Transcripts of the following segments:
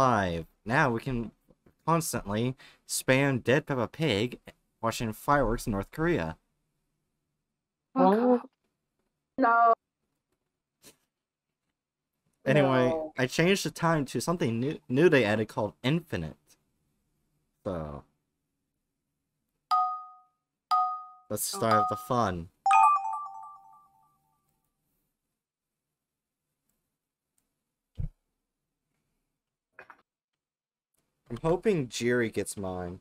live. Now we can constantly spam Dead Peppa Pig watching fireworks in North Korea. Fuck What? off. No. Anyway, No. I changed the time to something new, new they added called Infinite. So let's oh. start the fun. I'm hoping Jiri gets mine.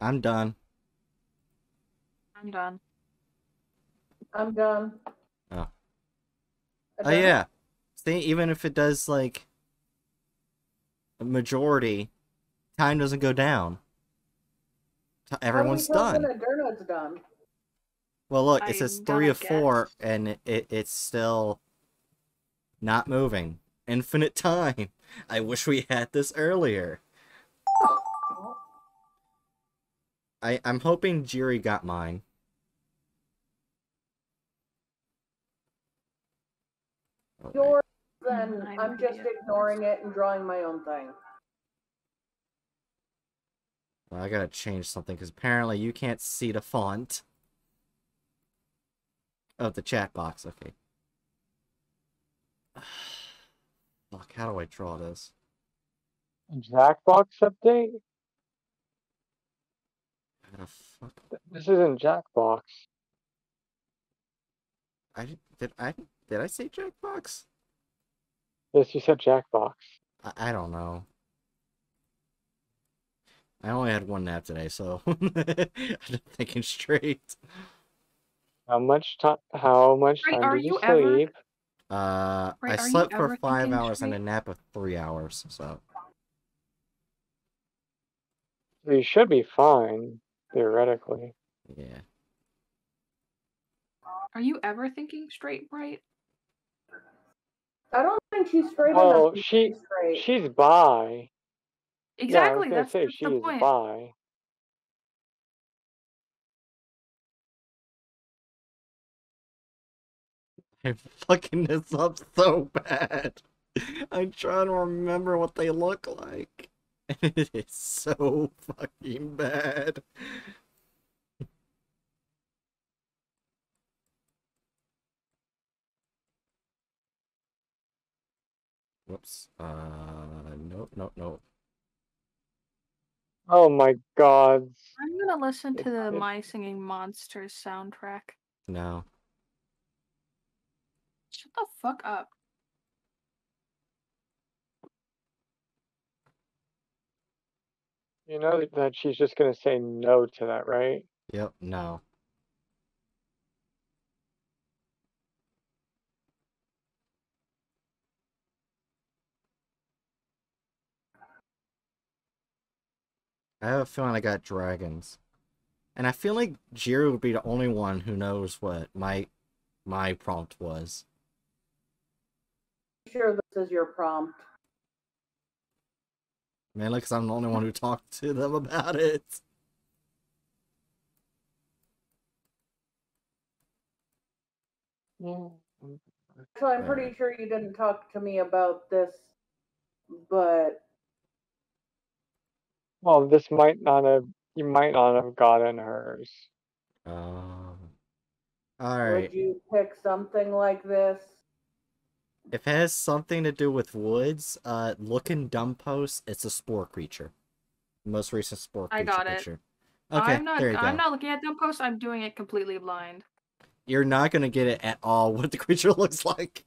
I'm done. I'm done. I'm done. Oh. I Oh done. yeah. See, even if it does like a majority, time doesn't go down. Everyone's How do we tell done. when Adurna's done. Well, look, it says I'm three gonna of four, and it, it it's still not moving. Infinite time. I wish we had this earlier. I I'm hoping Jiri got mine. Okay. Yours, then Mm, I I'm just ignoring it and drawing my own thing. Well, I gotta change something because apparently you can't see the font of the chat box. Okay. Fuck, how do I draw this? Jackbox update? How the fuck? This isn't Jackbox. I did, did I did I say Jackbox? Yes, you said Jackbox. I, I don't know. I only had one nap today, so I'm thinking straight. How much time? How much Right, time are did you you ever- sleep? Uh, Right, I are you slept for ever five thinking hours and a straight? nap of three hours. So You should be fine, theoretically. yeah. Are you ever thinking straight, Bright? I don't think she's straight Oh, enough. to she- straight. She's bi. Exactly. Yeah, I was gonna that's, say that's she the is point. bi. I'm fucking this up so bad. I'm trying to remember what they look like. And It is so fucking bad. Whoops. Uh, no, no, no. Oh my god. I'm gonna listen to the It- it- My Singing Monsters soundtrack. No. Shut the fuck up. You know that she's just gonna say no to that, right? Yep, no. I have a feeling I got dragons. And I feel like Jiri would be the only one who knows what my my prompt was. Sure this is your prompt. Mainly because I'm the only one who talked to them about it. Yeah. So I'm pretty sure you didn't talk to me about this, but Well, this might not have. You might not have gotten hers. Um. Alright. would you pick something like this? If it has something to do with woods, uh, look in dumb post. It's a spore creature. Most recent spore creature. I got it. picture. Okay, I'm not. there you go. I'm not looking at them posts. I'm doing it completely blind. You're not gonna get it at all what the creature looks like.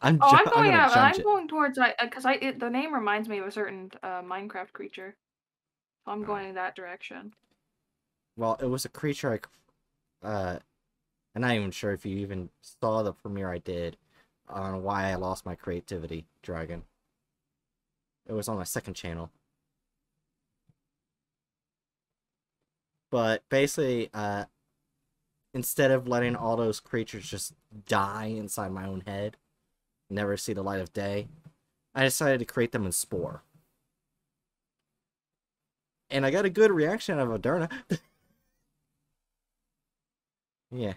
I'm. Oh, I'm going out. I'm going towards I because I it, the name reminds me of a certain uh, Minecraft creature. So. I'm going in that direction. Well, it was a creature I. Uh, I'm not even sure if you even saw the premiere I did on why I lost my creativity dragon. It was on my second channel. But basically, uh, instead of letting all those creatures just die inside my own head, never see the light of day, I decided to create them in Spore. And I got a good reaction out of Adurna. Yeah.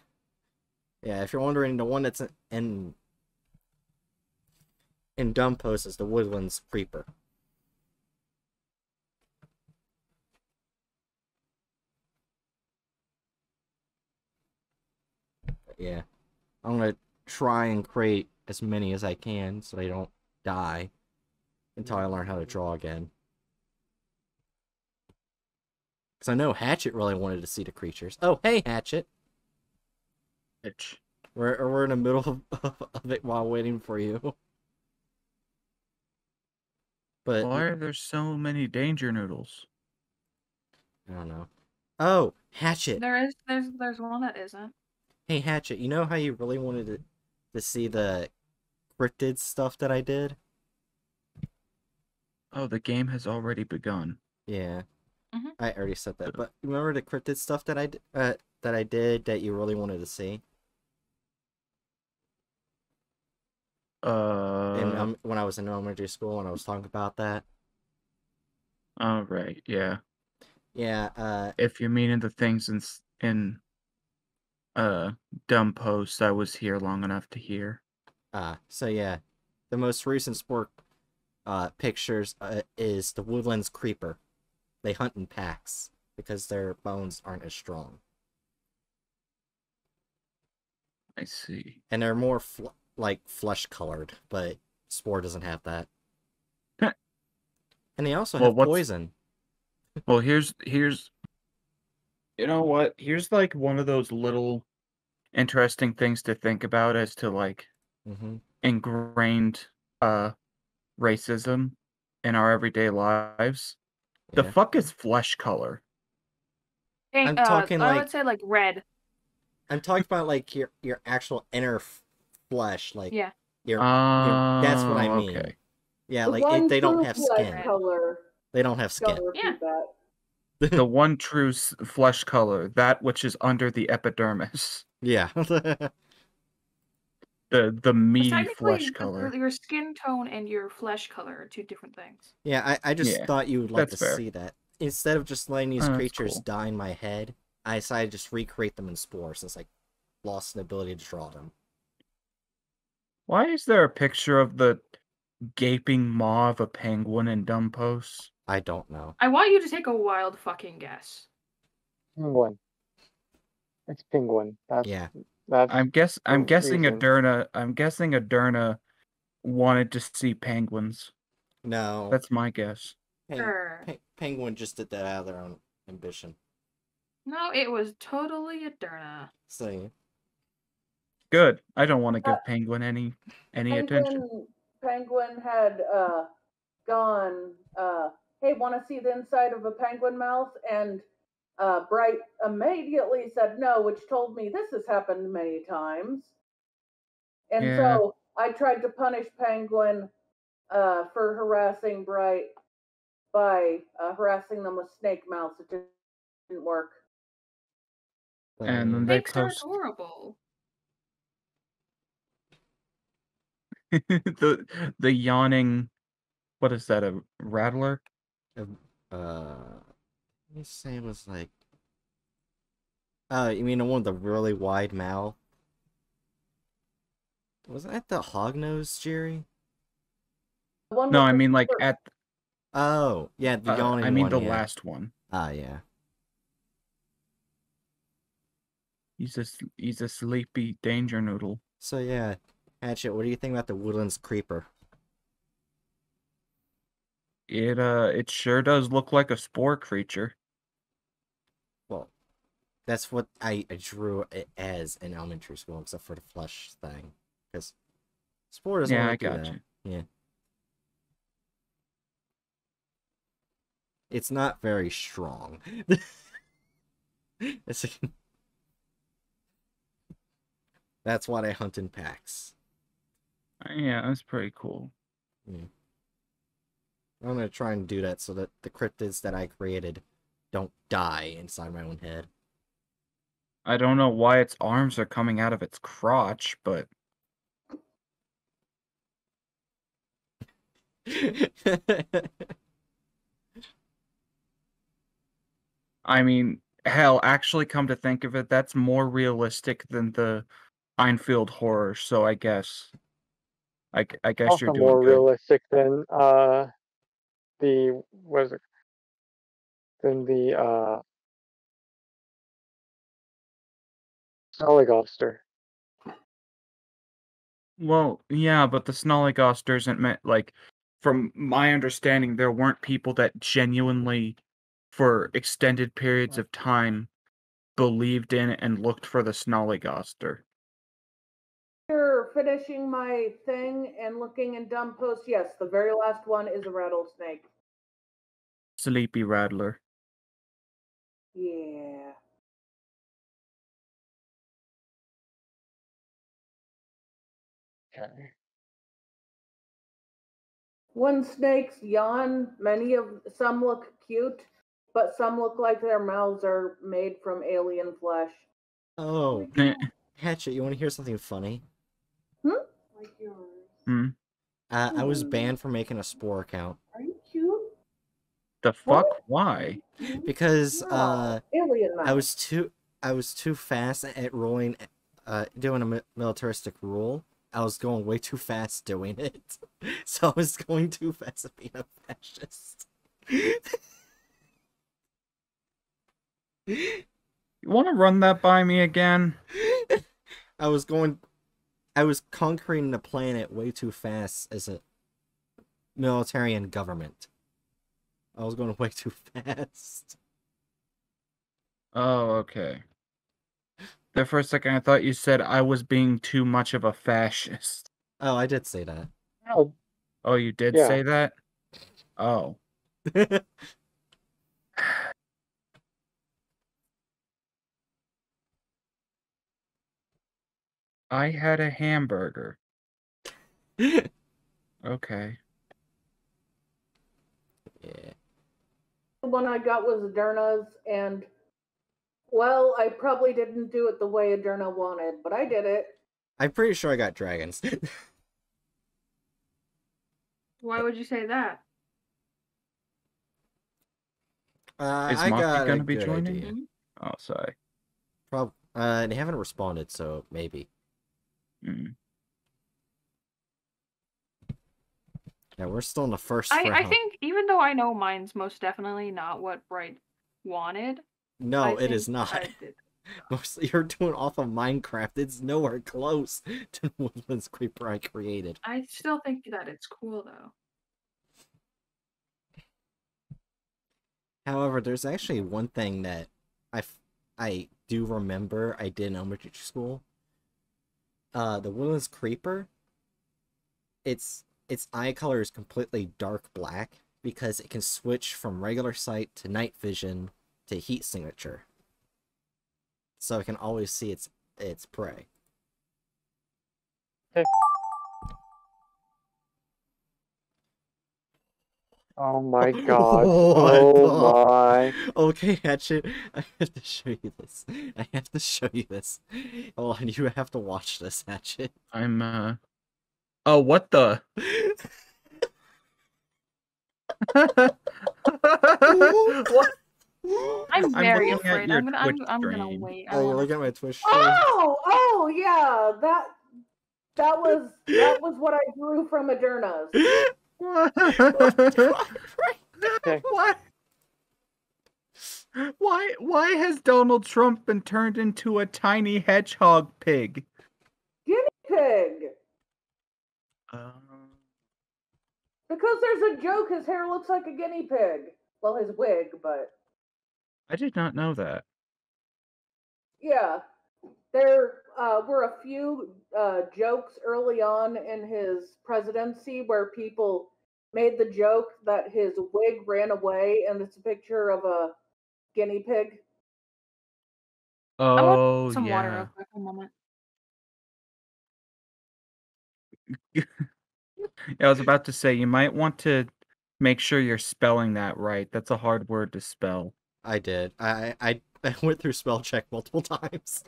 Yeah, if you're wondering, the one that's in in, in Dumb Post is the Woodlands Creeper. But yeah. I'm gonna try and create as many as I can so they don't die until I learn how to draw again. Because I know Hatchet really wanted to see the creatures. Oh, hey, Hatchet. Itch. We're we're in the middle of, of it while waiting for you. But Why are there so many danger noodles? I don't know. Oh, Hatchet. There is there's there's one that isn't. Hey, Hatchet. You know how you really wanted to to see the cryptid stuff that I did? Oh, the game has already begun. Yeah. Mhm. I already said that. But remember the cryptid stuff that I uh, that I did that you really wanted to see? Uh, And um, when I was in elementary school and I was talking about that. oh right, yeah. Yeah. Uh. If you're meaning the things in in uh dumb posts, I was here long enough to hear. Uh, so yeah, the most recent spore uh, pictures uh, is the woodlands creeper. They hunt in packs because their bones aren't as strong, I see. and they're more fl- like flesh colored. But spore doesn't have that. And they also Well, have what's- poison. Well, here's here's you know what? Here's like one of those little interesting things to think about as to like hmm ingrained uh racism in our everyday lives. The fuck is flesh color? Pink, I'm uh, talking I like- would say like red. I'm talking about like your your actual inner f- flesh, like Yeah. Your Oh, that's what I oh, mean. Okay. yeah, The like it, they don't have skin. Color. They don't have skin. Yeah. the one true flesh color, that which is under the epidermis, Yeah. the the meaty flesh the- color. Your skin tone and your flesh color are two different things. Yeah, I, I just Yeah, thought you would like to fair. see that. Instead of just letting these Oh, creatures cool. die in my head, I decided to just recreate them in spores since I lost the ability to draw them. Why is there a picture of the gaping maw of a penguin in dumb posts? I don't know. I want you to take a wild fucking guess. Penguin. It's penguin. That's Yeah. that's I'm guess I'm guessing reason. Adurna I'm guessing Adurna wanted to see penguins. No. That's my guess. Peng- Sure. Pe- Penguin just did that out of their own ambition. No, it was totally Adurna. So Good. I don't want to give Uh, penguin any any attention. Penguin, Penguin had uh, gone, uh, hey, want to see the inside of a penguin mouth? And uh, Bright immediately said no, which told me this has happened many times. And Yeah. so I tried to punish Penguin uh, for harassing Bright by uh, harassing them with snake mouths. It didn't, didn't work. And then they Snakes are post adorable. the the yawning what is that, a rattler? uh let me say it was like uh you mean the one with the really wide mouth? Was that the hog nose Jerry? No, I mean like at Oh, yeah, the uh, yawning I mean one, the yeah. last one. Ah, yeah. He's a s- he's a sleepy danger noodle. So yeah, Hatchet, what do you think about the Woodlands Creeper? It uh it sure does look like a spore creature. Well, that's what I, I drew it as in elementary school, except for the flesh thing. Because Spore doesn't Yeah, I got that. you. Yeah. It's not very strong. That's why they hunt in packs. Yeah, that's pretty cool. Mm. I'm gonna try and do that so that the cryptids that I created don't die inside my own head. I don't know why its arms are coming out of its crotch, but I mean, hell, actually, come to think of it, that's more realistic than the Enfield horror. So I guess, I, I guess Also you're doing more good. realistic than uh the what is it? Than the uh Snollygoster. Well, yeah, but the Snollygoster isn't meant like, from my understanding, there weren't people that genuinely, for extended periods of time, believed in and looked for the Snollygoster. After finishing my thing and looking in dumb posts, yes, the very last one is a rattlesnake. Sleepy Rattler. Yeah. Okay. When snakes yawn, many of some look cute, but some look like their mouths are made from alien flesh. Oh, Hatchet, you want to hear something funny? Like yours. hmm. Uh, I was Hmm. banned from making a spore account Are you cute? The What? fuck? Why? because uh, alien. I was too I was too fast at rolling, uh, doing a mi- militaristic rule. I was going way too fast doing it, so I was going too fast at being a fascist. You want to run that by me again? I was going, I was conquering the planet way too fast as a military and government. I was going way too fast. Oh, okay. There for a second, I thought you said I was being too much of a fascist. Oh, I did say that. Oh, Oh, you did Yeah. say that? Oh. I had a hamburger. Okay. yeah. The one I got was Adurna's, and well, I probably didn't do it the way Adurna wanted, but I did it. I'm pretty sure I got dragons. Why would you say that? uh, Is I Monkey got a gonna be joining? idea. Oh, sorry. Prob- uh, they haven't responded, so maybe. Mm. Yeah, we're still in the first. I, I think even though I know mine's most definitely not what Bright wanted. No, I it is not. Mostly you're doing off of Minecraft. It's nowhere close to Woodlands Creeper I created. I still think that it's cool though. However, there's actually one thing that I, f- I do remember I did in elementary school. Uh, the Woodlands Creeper. Its its eye color is completely dark black because it can switch from regular sight to night vision to heat signature. So it can always see its its prey. Oh my god. Oh, I Oh my. Okay, Hatchet, I have to show you this. I have to show you this. Hold on, you have to watch this, Hatchet. I'm, uh. Oh, what the? what? I'm I'm very afraid. I'm gonna I'm, I'm gonna wait. Oh, you look at my Twitch stream. Oh, oh yeah, that that was that was what I drew from Adurna's. Okay. What? Why? Why has Donald Trump been turned into a tiny hedgehog pig? Guinea pig. Um, Because there's a joke, his hair looks like a guinea pig. Well, his wig, but I did not know that. yeah. There uh, were a few uh, jokes early on in his presidency where people made the joke that his wig ran away, and it's a picture of a guinea pig. Oh some water real yeah. quick. One moment. I was about to say you might want to make sure you're spelling that right. That's a hard word to spell. I did. I, I I went through spell check multiple times.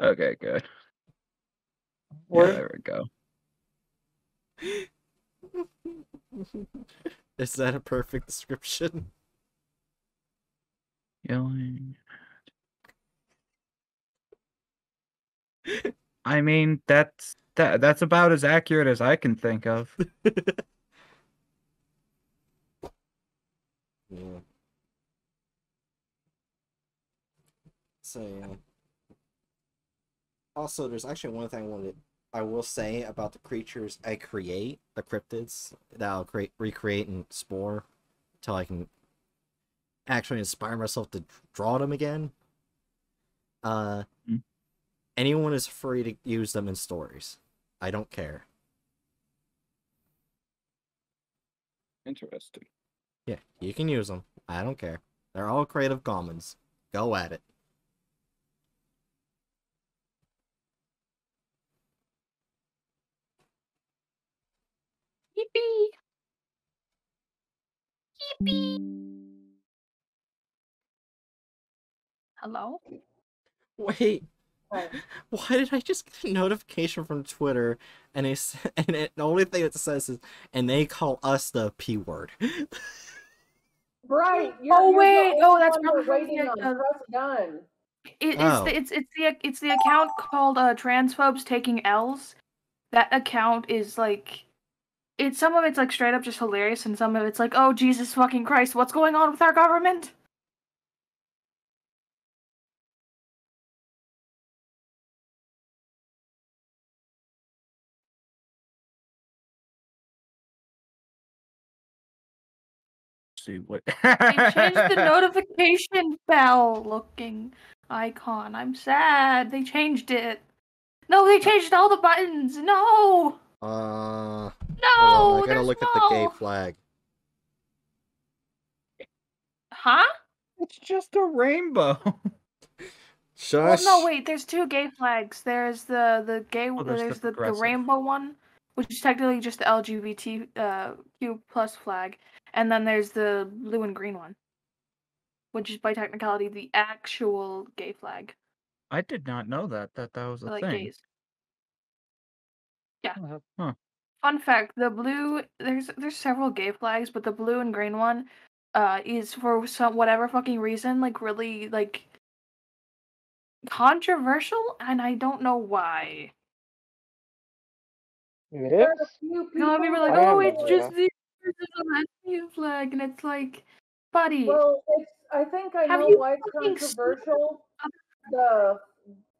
Okay, good. Yeah, there we go. Is that a perfect description? Yelling. I mean, that's that that's about as accurate as I can think of. Yeah. So yeah. Also, there's actually one thing I wanted I will say about the creatures I create, the cryptids that I'll create recreate and spore until I can actually inspire myself to draw them again. Uh Mm. anyone is free to use them in stories. I don't care. Interesting. Yeah, you can use them. I don't care. They're all Creative Commons. Go at it. Yippee! Yippee! Hello? Wait, Hi. why did I just get a notification from Twitter and it's and it, the only thing it says is and they call us the p word. Right. You're, Oh, you're the wait, only oh, that's one we're probably from waiting the, on. uh, Press done. It, it's Oh. the it's it's the ac- it's the account called uh transphobes taking L's. That account is like it's some of it's like straight up just hilarious and some of it's like, oh Jesus fucking Christ, what's going on with our government? see what They changed the notification bell looking icon. I'm sad. They changed it. No, they changed all the buttons. No. Uh, No. I gotta there's look at the gay flag. Huh? It's just a rainbow. Well, no, wait. There's two gay flags. There's the the gay. Oh, there's there's, the the, the, rainbow one, which is technically just the LGBTQ uh, plus flag, and then there's the blue and green one, which is by technicality the actual gay flag. I did not know that that that was a for, like thing. gays. Yeah. Huh. Fun fact: the blue there's there's several gay flags, but the blue and green one, uh, is for some whatever fucking reason like really like controversial, and I don't know why. It There are is. You know, people are like, oh, it's idea. just the this is a lesbian flag, and it's like, buddy, Well, it's. I think I Have know you why it's fucking seen controversial. The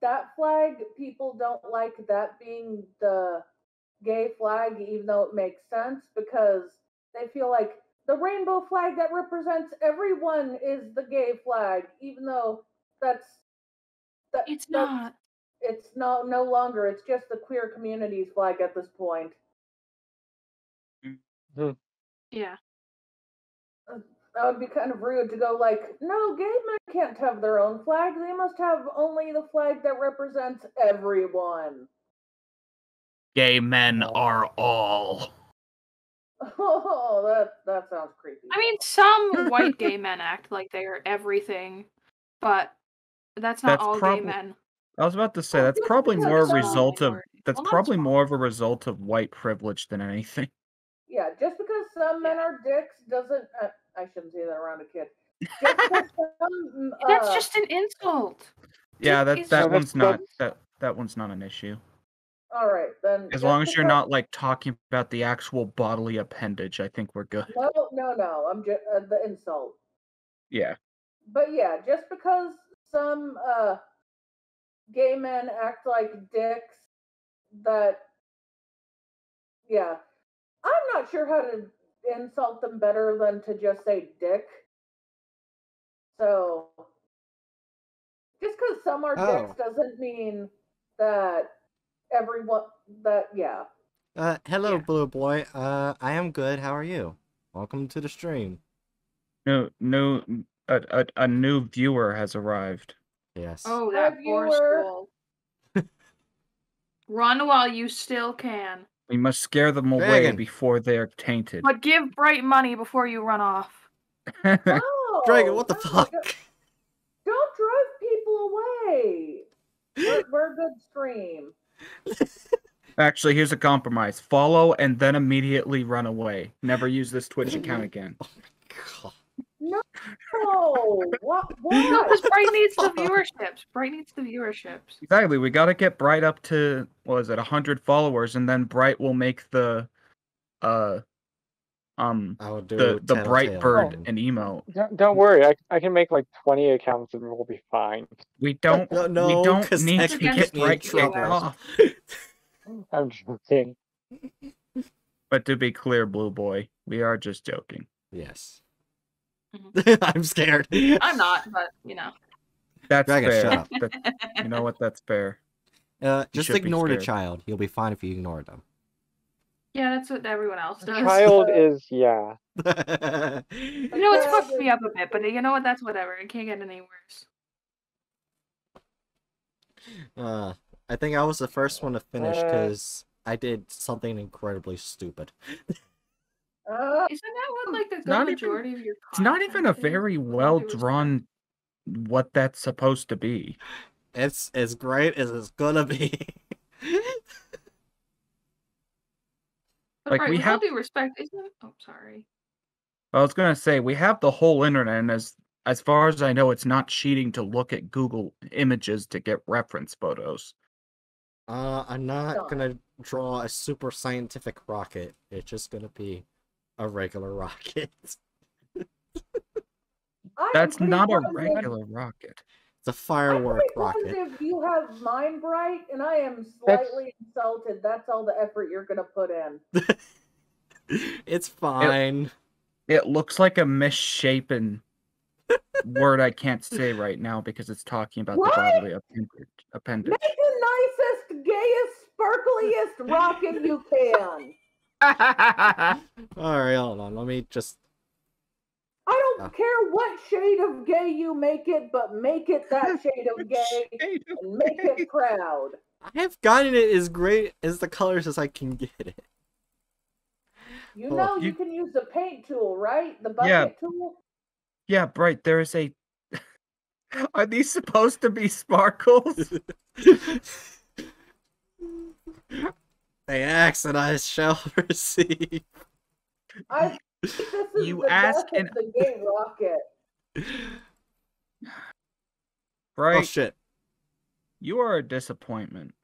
that flag people don't like that being the gay flag, even though it makes sense because they feel like the rainbow flag that represents everyone is the gay flag, even though that's that, it's that's- not. It's no no longer. It's just the queer community's flag at this point. Mm-hmm. Yeah. Uh, that would be kind of rude to go like, no, gay men can't have their own flag. They must have only the flag that represents everyone. Gay men Oh. are all. Oh, that that sounds creepy. I mean, some white gay men act like they're everything, but that's not That's all prob- gay men. I was about to say that's probably more a a result of that's Well, probably more of a result of white privilege than anything. yeah, just because some men are dicks doesn't. Uh, I shouldn't say that around a kid. Just because some, That's uh, just an insult. Yeah, Dick that is- that one's not that that one's not an issue. All right then. As long as you're not like talking about the actual bodily appendage, I think we're good. No, no, no. I'm just uh, the insult. Yeah. but yeah, just because some uh gay men act like dicks that yeah. I'm not sure how to insult them better than to just say dick. So just because some are Oh. dicks doesn't mean that everyone that yeah. Uh, hello, Yeah. blue boy. Uh, I am good. How are you? Welcome to the stream. No, no, a, a, a new viewer has arrived. Yes. Oh, Hi, that poor viewer. Run while you still can, We must scare them away Dragon. before they're tainted. but give Bright money before you run off. No, Dragon, what the no, fuck? don't- Don't drive people away. We're, we're a good stream. Actually, here's a compromise: follow and then immediately run away. Never use this Twitch account again. Oh my god. No, No, what? No, What? because Bright needs the viewerships. Bright needs the viewerships. Exactly. We got to get Bright up to what was it, hundred followers, and then Bright will make the, uh, um, I would do the the Bright Tattletale Bird and- an emote. Don't, don't worry, I, I can make like 20 accounts and we'll be fine. We don't. No, no, we don't 'cause need that to could get get me in Bright kicked off. I'm joking. But to be clear, Blue Boy, we are just joking. Yes. Mhm. I'm scared. I'm not, but you know. That's Dragon, fair. shut up. That- you know what? That's fair. Uh, just ignore the child. You'll be fine if you ignore them. Yeah, that's what everyone else does. child is, yeah. You know, it's fucked me up a bit, but you know what? That's whatever. It can't get any worse. uh, I think I was the first one to finish Uh. because I did something incredibly stupid. Uh, Isn't that what like the good not even- majority of your? It's not even a very well drawn what that's supposed to be. It's as great as it's gonna be. like, right, we with have- due respect, isn't? it? Oh, sorry. I was gonna say we have the whole internet, and as as far as I know, it's not cheating to look at Google Images to get reference photos. Uh, I'm not Done. gonna draw a super scientific rocket. It's just gonna be a regular rocket. That's not a positive- regular rocket. It's a I'm firework pretty rocket. you have mind bright, and I am That's- slightly insulted. That's all the effort you're gonna put in. It's fine. It looks like a misshapen word I can't say right now because it's talking about What? the bodily appendage. appendage. Make the nicest, gayest, sparkliest rocket you can. Alright, hold on. Let me just. I don't care what shade of gay you make it, but make it that shade of gay and make it proud. I have gotten it as great as the colors as I can get it. You Oh, know you, you- can use the paint tool, right? The bucket Yeah. tool. Yeah, right. There is a. Are these supposed to be sparkles? they ask and I shall receive. I think this is You the ask death and- of the gay rocket. Right. Oh shit. You are a disappointment.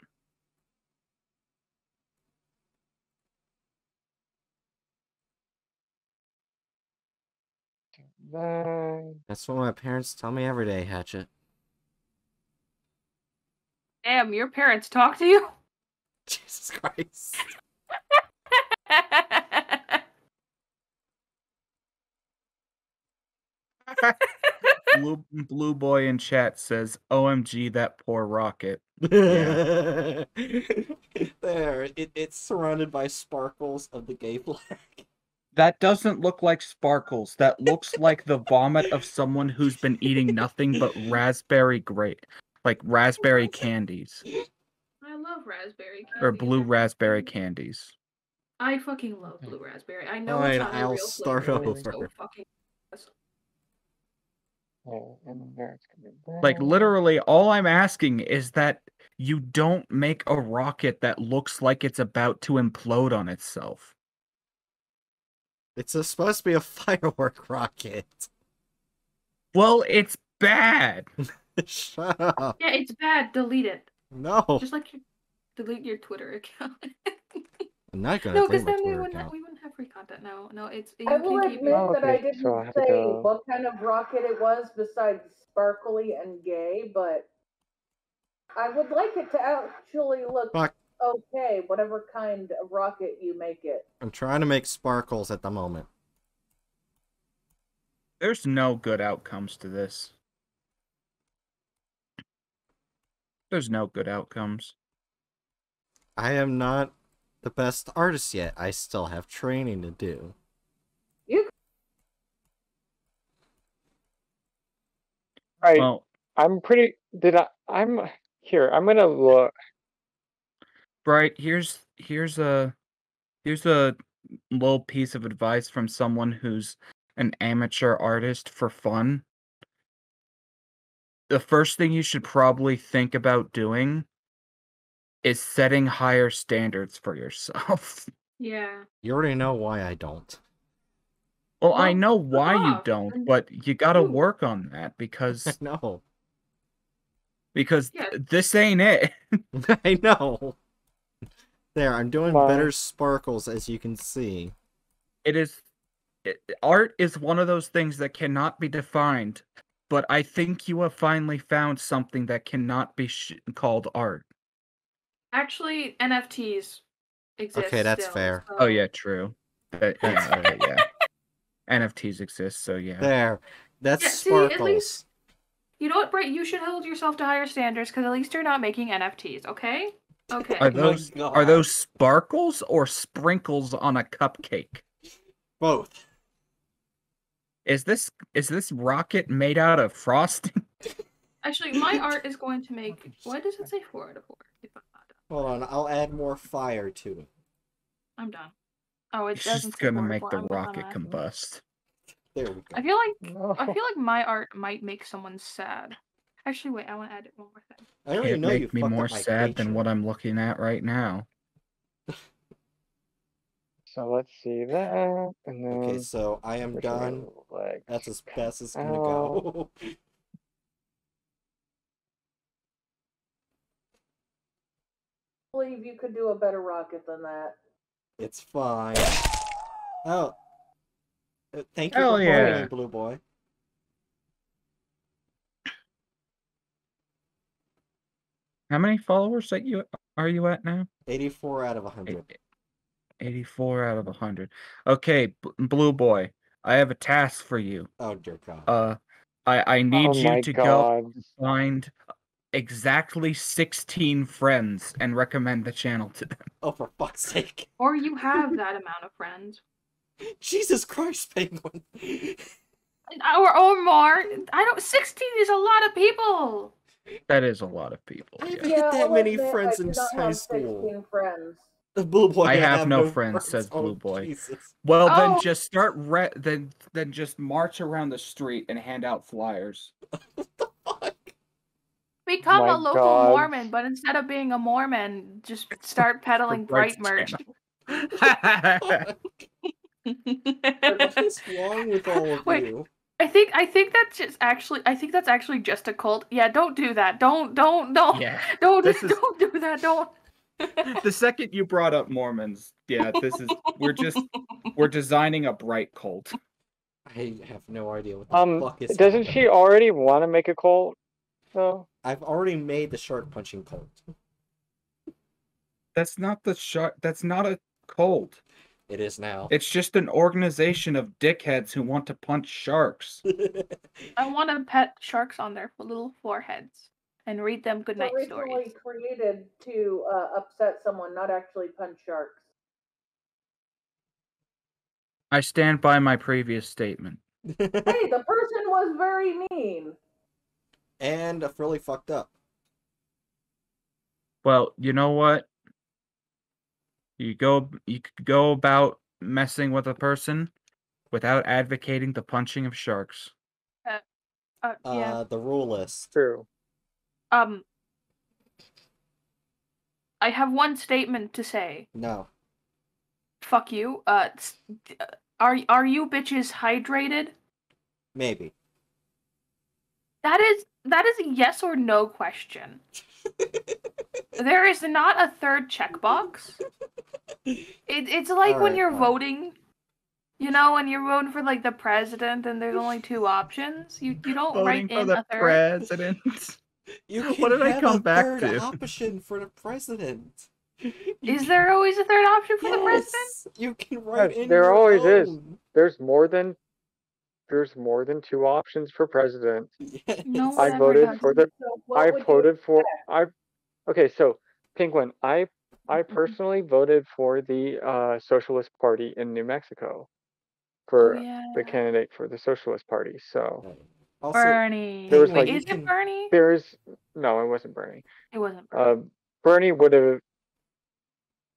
That's what my parents tell me every day, Hatchet. Damn, your parents talk to you. Jesus Christ. Blue Blue Boy in chat says, "OMG, that poor rocket." there, it, it's surrounded by sparkles of the gay flag. That doesn't look like sparkles. That looks like the vomit of someone who's been eating nothing but raspberry grape, like raspberry candies I love raspberry candy. or blue raspberry candies. I fucking love blue raspberry. I know Fine, it's not a I'll real start flavor, but it's so over. fucking. Oh, and there it's coming Like literally, all I'm asking is that you don't make a rocket that looks like it's about to implode on itself. It's a, supposed to be a firework rocket. Well, it's bad. Shut up. Yeah, it's bad. Delete it. No. Just like you delete your Twitter account. I'm not gonna no, delete because my then we Twitter wouldn't, account. we wouldn't have free content. No, no, it's you I will can keep admit Oh, that I didn't so I have to say what kind of rocket it was besides sparkly and gay, but I would like it to actually look Fuck. okay, whatever kind of rocket you make it. I'm trying to make sparkles at the moment. There's no good outcomes to this. There's no good outcomes. I am not the best artist yet. I still have training to do. You. Right. Well, I'm pretty. Did I? I'm here. I'm gonna look. Bright, here's here's a here's a little piece of advice from someone who's an amateur artist for fun. The first thing you should probably think about doing is setting higher standards for yourself. Yeah. You already know why I don't. Well, I know fuck why you don't, but you gotta Ooh. work on that because no, because Yeah. th- this ain't it. I know. There, I'm doing Fine. better sparkles as you can see. It is it, art is one of those things that cannot be defined, but I think you have finally found something that cannot be sh- called art. Actually, NFTs exist. Okay, that's still, fair. Oh yeah, true. That, uh, That's yeah, okay, yeah. NFTs exist, so yeah. There, that's Yeah, see, at sparkles. least- You know what, Brett? You should hold yourself to higher standards because at least you're not making NFTs. Okay. Okay. Are those God. are those sparkles or sprinkles on a cupcake? Both. Is this is this rocket made out of frosting? Actually, my art is going to make. Why does it say four out of four? If I'm not done. Hold on, I'll add more fire to it. I'm done. Oh, it It's doesn't. just gonna four out of make the I'm rocket combust. There we go. I feel like No. I feel like my art might make someone sad. Actually, wait. I want to add it one more thing. I already It know you make me more sad than what I'm looking at right now. So let's see that, and then Okay, so I am done. over the leg. That's as best as it's gonna Ow. go. believe you could do a better rocket than that. it's fine. Oh. Uh, Thank you Hell for yeah. me, Blue Boy. How many followers that you are you at now? 84 out of 100. 84 out of 100. Okay, Blue Boy, I have a task for you. Oh, dear God. Uh I I need oh you my to go find exactly 16 friends and recommend the channel to them. oh, for fuck's sake. Or you have that amount of friends. Jesus Christ, Penguin. Or or more. I don't. Sixteen is a lot of people. That is a lot of people. I yeah. haven't had that I'll many admit, friends I in high have school. 16 friends. The Blue Boy. I I have no friends, says Oh, Blue Boy. Jesus. Well, Oh. then just start re- then then just march around the street and hand out flyers. Fuck. Become My a local God. Mormon, but instead of being a Mormon, just start peddling bright merch. What is wrong with all of Wait. you? I think I think that's just actually I think that's actually just a cult. Yeah, don't do that. Don't don't don't yeah. don't this is- don't do that. Don't. The second you brought up Mormons, yeah, this is we're just we're designing a bright cult. I have no idea what the Um, fuck is doesn't she already want to make a cult? Though? I've already made the shark punching cult. That's not the shark. That's not a cult. It is now. It's just an organization of dickheads who want to punch sharks. I want to pet sharks on their little foreheads and read them goodnight originally stories. Originally created to uh, upset someone, not actually punch sharks. I stand by my previous statement. Hey, the person was very mean. And a really fucked up. Well, you know what? You go you could go about messing with a person without advocating the punching of sharks. Uh, Uh, yeah. the rule list. True. Um. I have one statement to say. No. Fuck you. Uh, uh, are are you bitches hydrated? Maybe. That is that is a yes or no question. there is not a third checkbox. It, it's like when Alright, you're fine. voting, you know, when you're voting for like the president and there's only two options. You you don't Voting write for in the a third. president. You What can did I have come a back third to? option for the president. You Is can- there always a third option for the president? Yes, You can write Yes, in there your always is. There's more than there's more than two options for president. No I voted for the So I voted for? I okay, so Penguin, I I Mhm. personally voted for the uh Socialist Party in New Mexico Oh, for yeah. the candidate for the Socialist Party. So Also, Bernie. There was, Wait, like- is it Bernie? there's no, it wasn't Bernie. It wasn't. Bernie. Uh, Bernie would have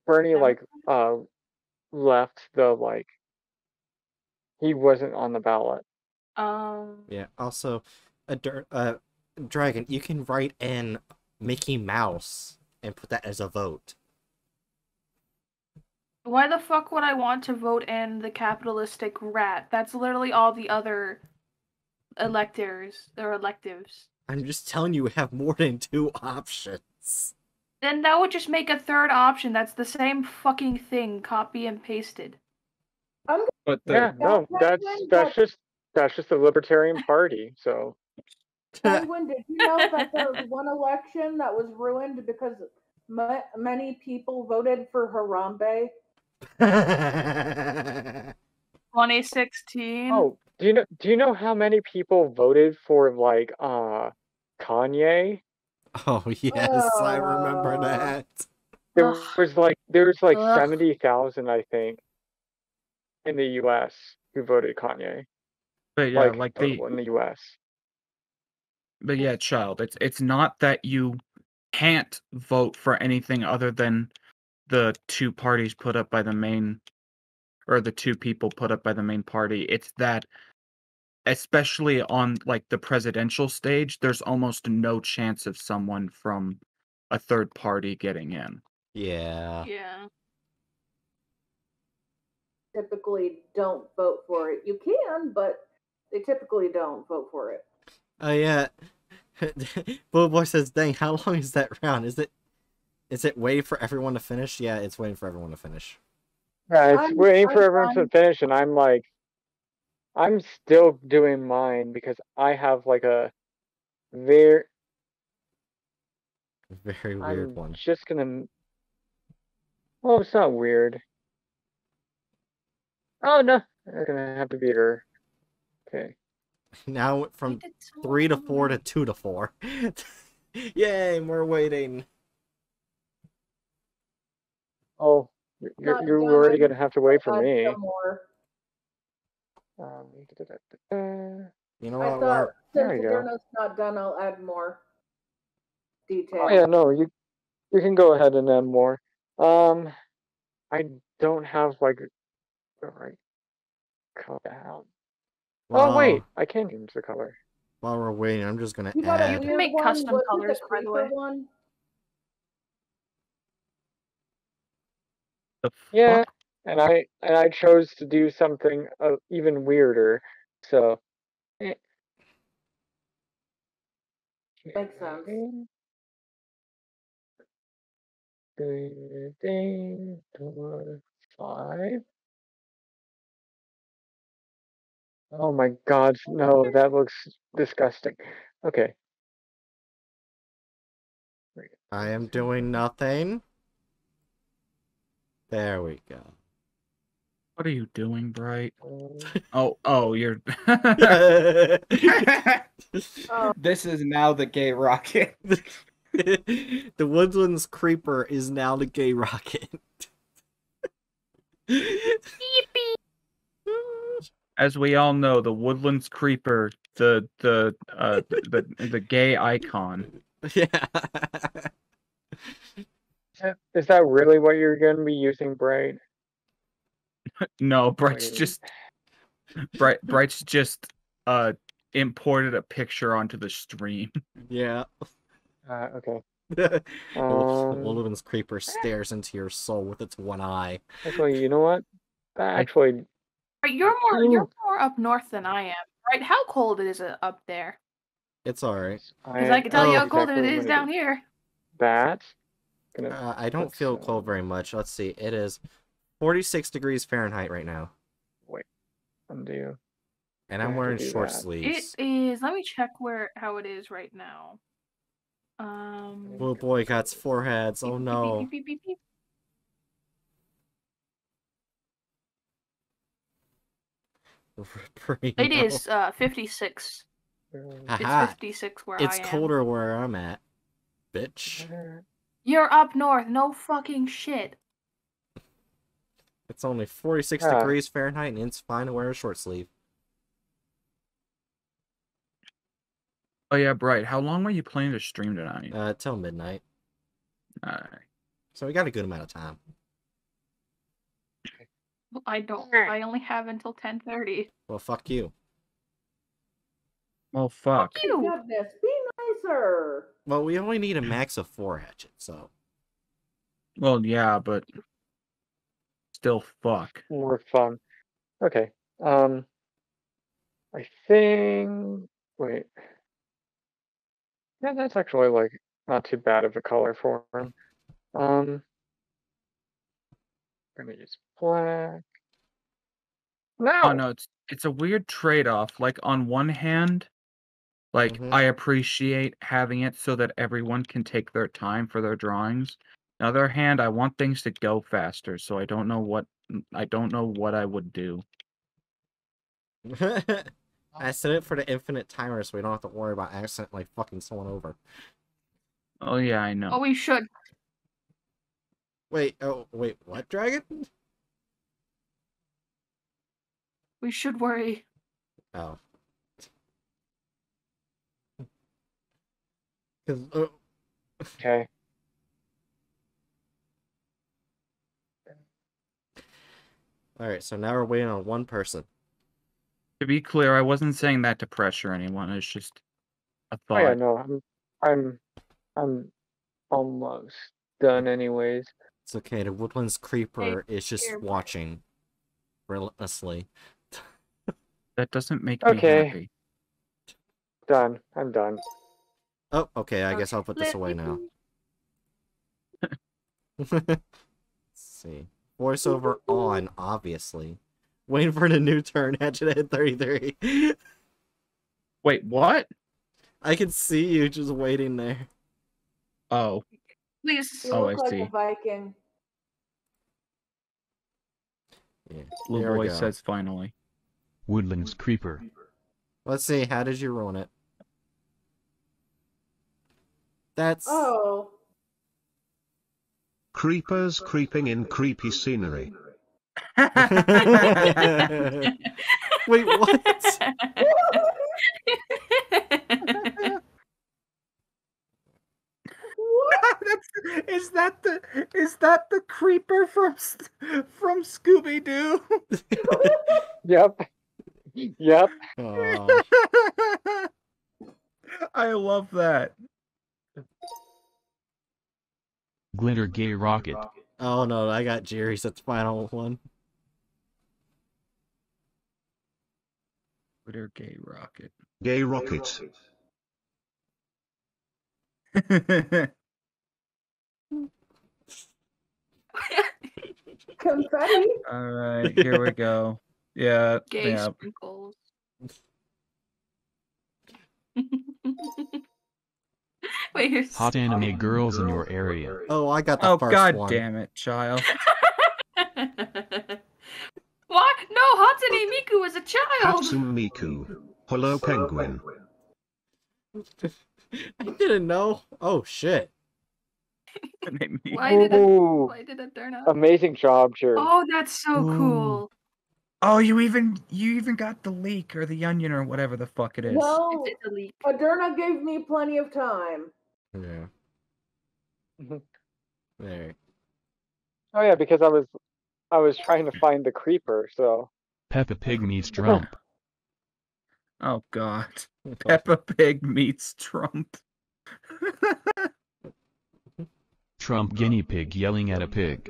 Bernie like uh left the like he wasn't on the ballot. Um. yeah. Also, a dir- uh, dragon. You can write in Mickey Mouse and put that as a vote. Why the fuck would I want to vote in the capitalistic rat? That's literally all the other electors or electives. I'm just telling you, we have more than two options. Then that would just make a third option that's the same fucking thing, copy and pasted. But the, Yeah, no, That's that's right, that's just that's just the Libertarian Party. So Penguin, did you know that there was one election that was ruined because ma- many people voted for Harambe? 2016. oh, do you know do you know how many people voted for like uh Kanye? oh yes, I remember Uh, that. There was like there was like Ugh. seventy thousand, I think, in the U.S. who voted Kanye. but yeah, like, like uh, the in the U.S. but yeah, child. It's it's not that you can't vote for anything other than the two parties put up by the main or the two people put up by the main party. It's that especially on like the presidential stage, there's almost no chance of someone from a third party getting in. Yeah. Yeah. Typically don't vote for it. You can, but they typically don't vote for it. Oh yeah. Blue Boy says, "Dang, how long is that round? Is it? Is it waiting for everyone to finish? Yeah, it's waiting for everyone to finish. Yeah, it's I'm- waiting for I'm everyone to finish, and I'm like, I'm still doing mine because I have like a very. Very weird I'm one. just gonna. m- Oh, it's not weird. Oh no, I'm gonna have to beat her. Okay. Now from three to four to two to four. Yay, we're waiting. Oh, you're you're done. already gonna have to wait for me. Um. You know I what? thought We're, There since you go. Adurna's not done, I'll add more detail. Oh yeah, no, you you can go ahead and add more. Um, I don't have like the right color out. Oh wait, I can change the color. While we're waiting, I'm just gonna You got a add. make custom Was it colors, by the way. One? The Yeah, and I and I chose to do something uh, even weirder. So. eh. Makes sense. Ding. Ding, ding, four, five. Oh my god, no, that looks disgusting. Okay. I am doing nothing. There we go. What are you doing, Bright? um, Oh, oh, you're. This is now the gay rocket. the Woodlands Creeper is now the gay rocket. As we all know, the Woodlands Creeper, the the uh the the, the gay icon. yeah. Is that really what you're going to be using, Bright? No, Bright's Wait. just Bright Bright's just uh imported a picture onto the stream. Yeah. Uh, okay. The Um, Woodlands Creeper stares into your soul with its one eye. Actually, you know what? That actually, Right, You're more you're more up north than I am, right? How cold is it up there? It's alright. Because I, can tell you oh, how cold exactly it is down here. That. Gonna, Uh, I don't feel cold very much. Let's see. It is 46 degrees Fahrenheit right now. Wait, undo. And I I'm wearing short that. sleeves. It is. Let me check where how it is right now. Um. Little boy got foreheads. Oh beep, beep, no. beep, beep, beep, beep. It uh 56. It's 56 where It's I am. It's colder where I'm at. Bitch. You're up north. No fucking shit. It's only 46 Ah. degrees Fahrenheit and it's fine to wear a short sleeve. Oh yeah, Bright. How long were you planning to stream tonight? Uh, till midnight. Alright. So we got a good amount of time. I don't. I only have until 10:30. Well, fuck you. Well, fuck. You. Goodness, be nicer. Well, we only need a max of four hatchets, so. Well, yeah, but still fuck. more fun. Okay. Um, I think. Wait. Yeah, that's actually like not too bad of a color for him. Um, gonna use black. No. Oh no, it's it's a weird trade-off. Like on one hand, like Mhm. I appreciate having it so that everyone can take their time for their drawings. On the other hand, I want things to go faster, so I don't know what I don't know what I would do. I set it for the infinite timer so we don't have to worry about accidentally fucking someone over. Oh yeah, I know. Oh, we should. Wait, oh, wait, what, Dragon? We should worry. Oh. Uh, Okay. Alright, so now we're waiting on one person. To be clear, I wasn't saying that to pressure anyone. It's just a thought. Oh thought. yeah, no, I'm, I'm, I'm almost done anyways. It's okay, the Woodlands Creeper is just here, watching relentlessly. That doesn't make Okay. me happy. Done. I'm done. Oh, okay, I guess I'll put this away now. Let's see. Voiceover on, obviously. Waiting for the new turn, Hatchet at 33. Wait, what? I can see you just waiting there. Oh, Please. You Oh, I like see. a Viking. Yeah. little There boy says finally. Woodlands Creeper. Let's see, how did you ruin it? That's Oh, Creepers creeping in creepy scenery. Wait, what? That's, is that the is that the creeper from from Scooby Doo? Yep. Yep. Oh, I love that. Glitter Gay Rocket. oh no, I got Jiri's at the final one. Twitter gay rocket. Gay rocket. confetti. All right, here we go. Yeah, Gay yeah. sprinkles. Wait, here's Hot anime girls in your area. Oh, I got the Oh first god one. damn it, child. What? No, Hatsune Miku is a child. Hatsune Miku. Hello penguin. I didn't know. Oh shit. Name me. Why did it? Why did it turn out? Amazing job, Jiri. Oh, that's so Ooh. cool. Oh, you even you even got the leak or the onion or whatever the fuck it is. No, It's, it's a leak. Adurna gave me plenty of time. Yeah. Mhm. There. Oh yeah, because I was, I was trying to find the creeper. So Peppa Pig meets Trump. Oh god. Peppa Pig meets Trump. Trump guinea pig yelling at a pig.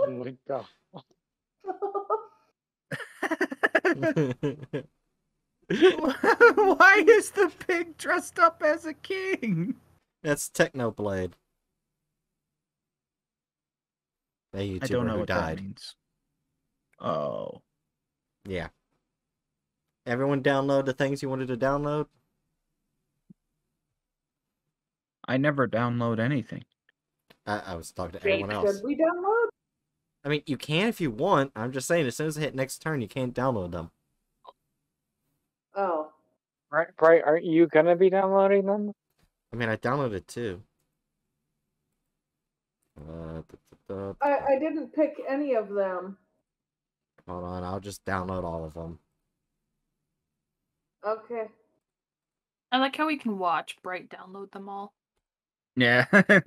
oh my god. Why is the pig dressed up as a king? That's Technoblade. A YouTuber I don't know who what died. that means. Oh. Yeah. Everyone download the things you wanted to download? I never download anything. I, I was talking to Should everyone else. we download? I mean, you can if you want. I'm just saying, as soon as I hit next turn, you can't download them. Oh, Right, right. aren't you gonna be downloading them? I mean, I downloaded two. Uh, da, da, da. I, I didn't pick any of them. Hold on, I'll just download all of them. Okay. I like how we can watch Bright download them all. Yeah.